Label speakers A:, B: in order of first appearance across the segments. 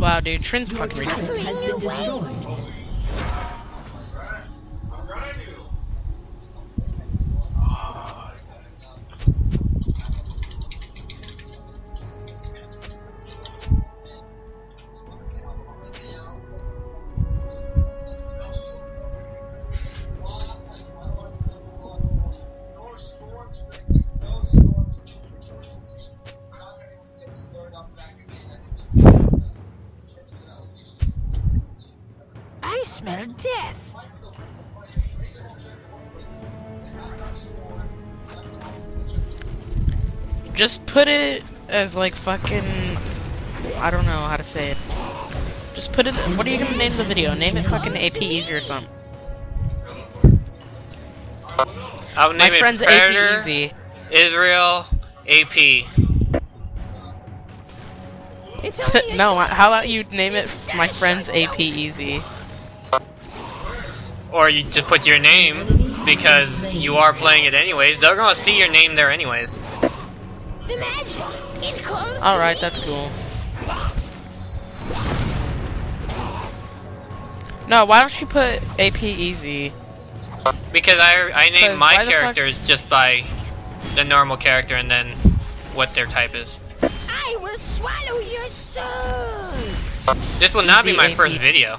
A: Wow, dude, Trin's fucking ridiculous.
B: Smell death.
A: Just put it as like fucking. I don't know how to say it. Just put it. What are you gonna name the video? Name it fucking AP Easy or something.
C: I'll name
A: My
C: it
A: friend's
C: Predator,
A: AP Easy.
C: Ezreal, AP.
B: It's
A: no, how about you name it My Friend's AP Easy?
C: Or you just put your name because you are playing it anyways. They're gonna see your name there anyways.
B: The magic. It close
A: Alright,
B: me.
A: that's cool. No, why don't you put AP Easy?
C: Because I I named
A: 'Cause
C: my
A: why the fuck-
C: characters just by the normal character and then what their type is.
B: I will swallow your soul.
C: This will not be my
A: AP.
C: first video.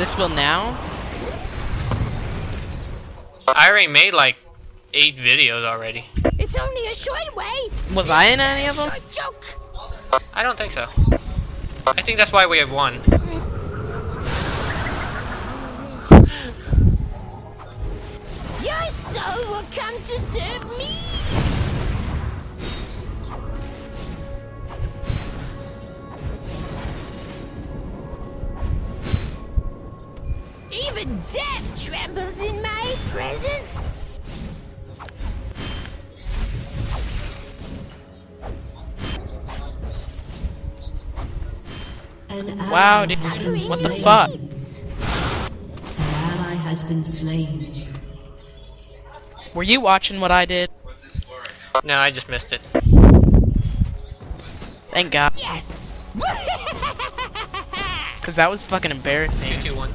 A: This will now?
C: I already made like eight videos already.
B: It's only a short way.
A: Was I in any of them?
B: Short joke.
C: I don't think so. I think that's why we have one.
B: Your soul will come to serve me. Even death trembles in my presence.
A: Wow,
D: ally
A: dude, what the fuck?
D: An ally has been slain.
A: Were you watching what I did?
C: No, I just missed it.
A: Thank God.
B: Yes.
A: Because that was fucking embarrassing.
C: Two, two, one.